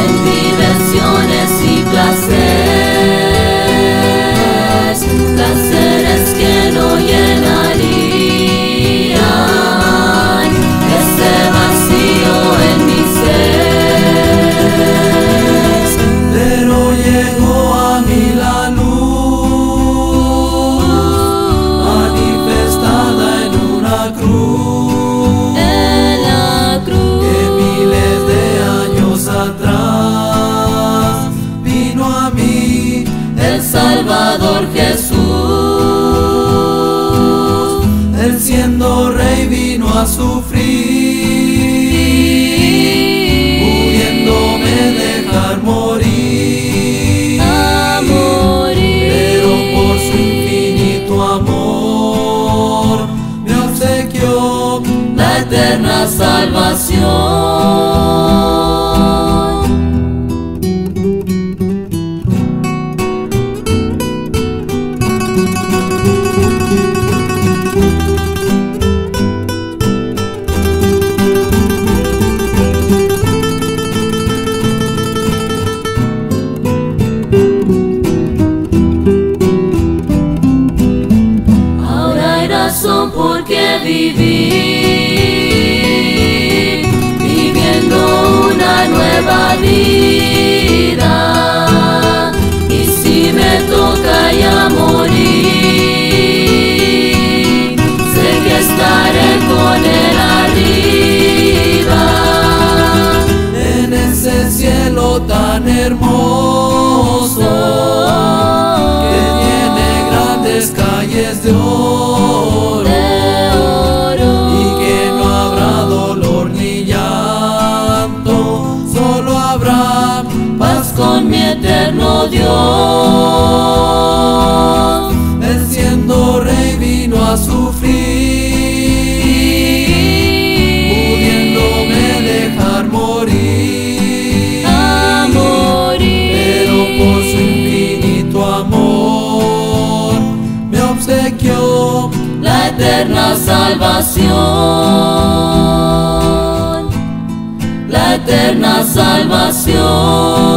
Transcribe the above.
en diversiones y placeres, placeres que no llenarían ese vacío en mi ser. Pero llegó a mí la luz, manifestada en una cruz, Salvador Jesús. Él siendo rey vino a sufrir, pudiéndome dejar morir. A morir. Pero por su infinito amor me obsequió la eterna salvación. Razón por qué vivir, viviendo una nueva vida. Y si me toca ya morir, sé que estaré con él arriba. en ese cielo tan hermoso que tiene grandes calles de oro. Dios. Él siendo rey vino a sufrir, pudiéndome dejar morir, A morir. pero por su infinito amor me obsequió la eterna salvación, la eterna salvación.